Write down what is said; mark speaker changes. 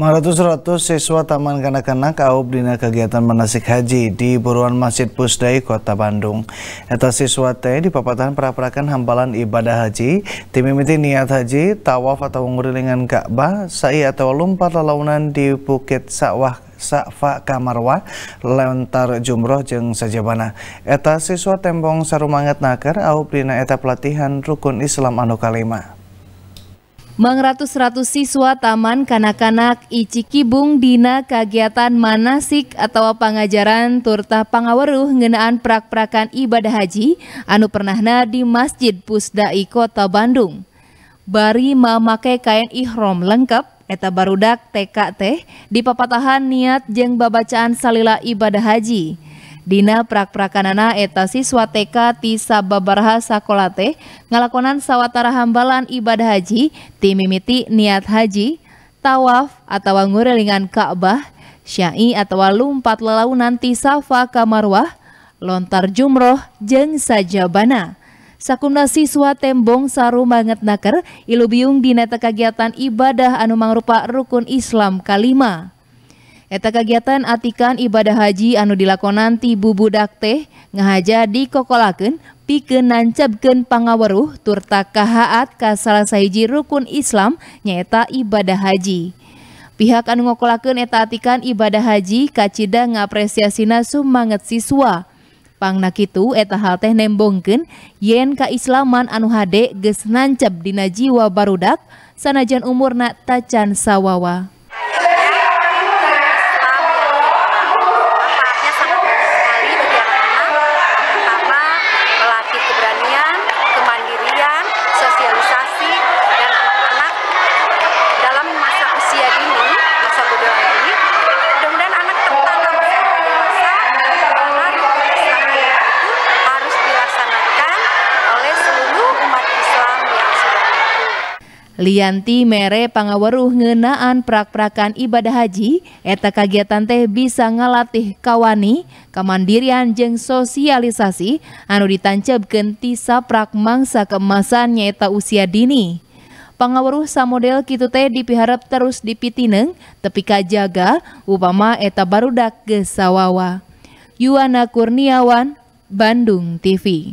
Speaker 1: 500 siswa Taman Kanak-Kanak AUP dina kegiatan manasik haji di Buruan Masjid Pusdai, Kota Bandung. Eta siswa teh di papatahan peraparakan hampalan ibadah haji, timimiti niat haji, tawaf atau ngurilingan Ka'bah, sai atau lompat lalaunan di Bukit Sawah Safa Kamarwa, lentar jumroh jeng sajabana. Eta siswa tembong sarumangat nakar AUP dina eta pelatihan rukun Islam anu kalima.
Speaker 2: Mengratus-ratus siswa Taman Kanak-Kanak Icikibung Dina kegiatan manasik atau pengajaran turta pangaweruh ngenaan prak-prakan ibadah haji anu pernahna di Masjid Pusdai Kota Bandung. Bari memakai kain ihrom lengkap eta barudak TK teh di papatahan niat jeng babacaan salila ibadah haji. Dina prak-prakanana eta siswa TK ti sababaraha sakolate ngalakonan sawatara hambalan ibadah haji ti mimiti niat haji, tawaf atau ngurelingan Ka'bah, syai atau lumpat lelaunan ti safa kamarwah, lontar jumroh jeng sajabana. Sakunda siswa tembong saru banget naker ilubiung dina kegiatan ibadah anu mangrupa rukun Islam kalima. Eta kegiatan atikan ibadah haji anu dilakonan ti bubudak teh ngahaja dikokolakeun pikeun nancabkeun pangaweruh turta kahaat ka salah sahiji rukun Islam nyaeta ibadah haji. Pihak anu ngokolakeun eta atikan ibadah haji kacida ngapresiasina sumanget siswa. Pangna kitu eta hal teh nembongkeun yen kaislaman anu hade geus nancab dina jiwa barudak sanajan umurna tacan sawawa. Lianti mere pangaweruh ngenaan prak-prakan ibadah haji eta kagiatan teh bisa ngalatih kawani kemandirian jeng sosialisasi anu ditancapkeun ti saprak mangsa keemasan nyaeta usia dini. Pangaweruh samodel kitu teh dipiharap terus dipitineng tepi kajaga upama eta barudak geus sawawa. Yuana Kurniawan Bandung TV